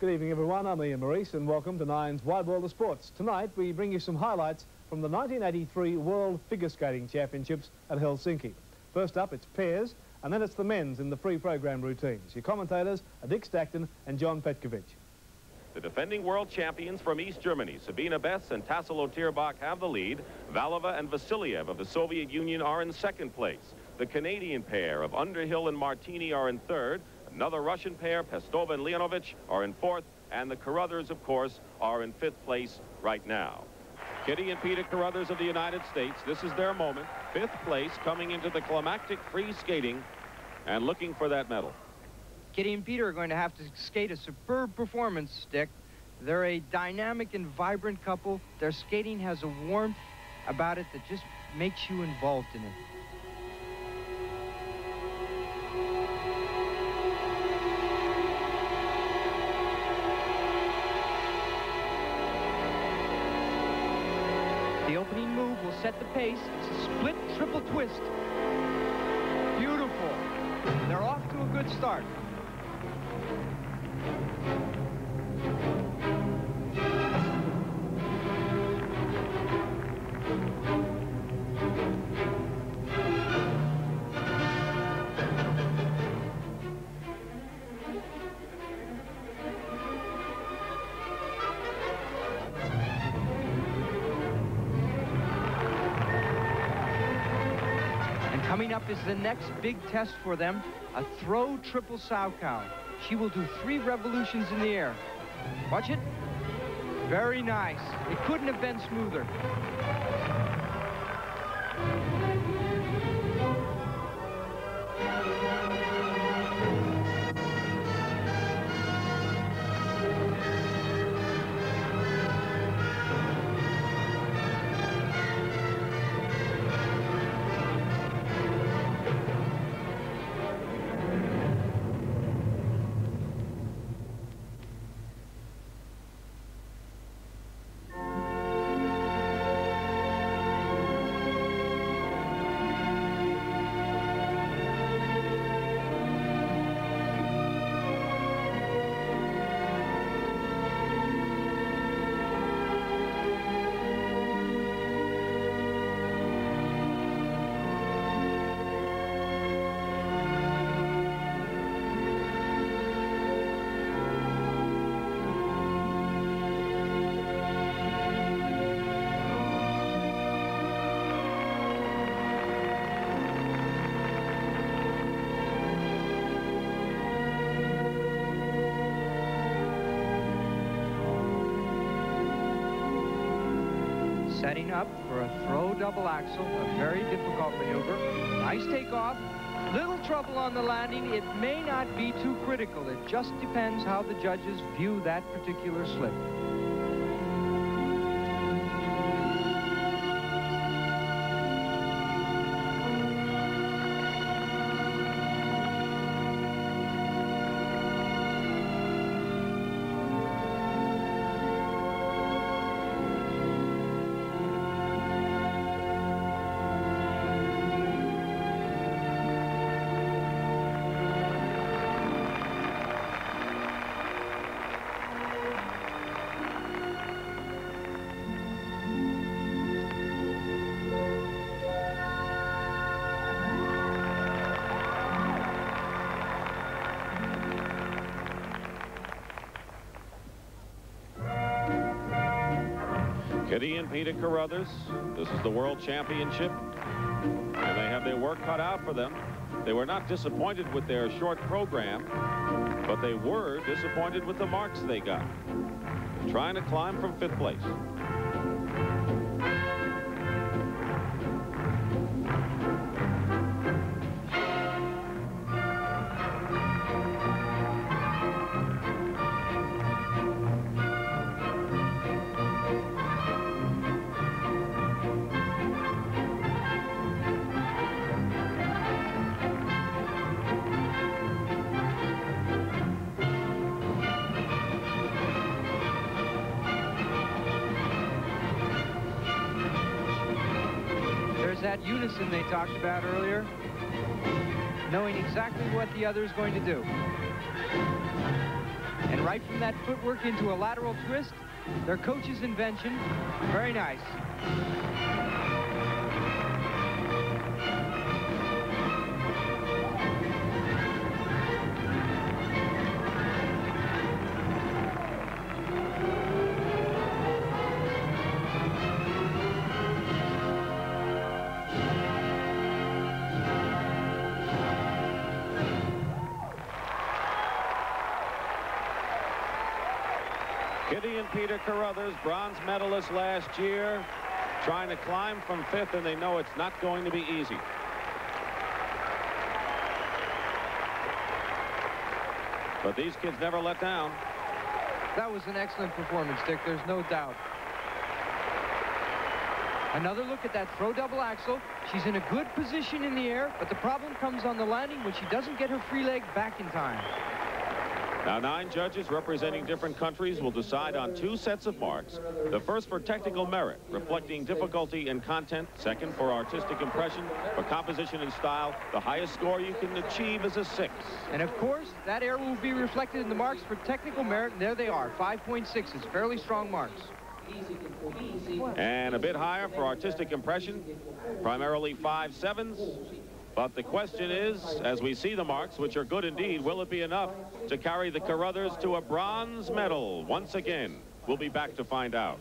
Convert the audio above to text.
Good evening, everyone. I'm Ian Maurice, and welcome to Nine's Wide World of Sports. Tonight, we bring you some highlights from the 1983 World Figure Skating Championships at Helsinki. First up, it's pairs, and then it's the men's in the free program routines. Your commentators are Dick Stockton and John Petkevich. The defending world champions from East Germany, Sabine Baess and Tassilo Thierbach have the lead. Valova and Vasiliev of the Soviet Union are in second place. The Canadian pair of Underhill and Martini are in third. Another Russian pair, Pestova and Leonovich, are in fourth, and the Carruthers, of course, are in fifth place right now. Kitty and Peter Carruthers of the United States, this is their moment. Fifth place coming into the climactic free skating and looking for that medal. Kitty and Peter are going to have to skate a superb performance, Dick. They're a dynamic and vibrant couple. Their skating has a warmth about it that just makes you involved in it. The opening move will set the pace. It's a split triple twist. Beautiful. They're off to a good start. Coming up is the next big test for them, a throw triple Salchow. She will do three revolutions in the air. Watch it. Very nice. It couldn't have been smoother. Setting up for a throw double axel, a very difficult maneuver. Nice takeoff, little trouble on the landing. It may not be too critical. It just depends how the judges view that particular slip. Kitty and Peter Carruthers. This is the World Championship. And they have their work cut out for them. They were not disappointed with their short program, but they were disappointed with the marks they got. Trying to climb from fifth place. That unison they talked about earlier, knowing exactly what the other is going to do. And right right from that footwork into a lateral twist. Their coach's invention. Very nice. Kitty and Peter Carruthers, bronze medalist last year, trying to climb from fifth, and they know it's not going to be easy. But these kids never let down. That was an excellent performance, Dick. There's no doubt. Another look at that throw double axel. She's in a good position in the air, but the problem comes on the landing when she doesn't get her free leg back in time. Now, nine judges representing different countries will decide on two sets of marks. The first for technical merit, reflecting difficulty and content. Second for artistic impression. For composition and style, the highest score you can achieve is a six. And of course, that error will be reflected in the marks for technical merit, and there they are, 5.6 is fairly strong marks. And a bit higher for artistic impression, primarily five sevens. But the question is, as we see the marks, which are good indeed, will it be enough to carry the Carruthers to a bronze medal once again? We'll be back to find out.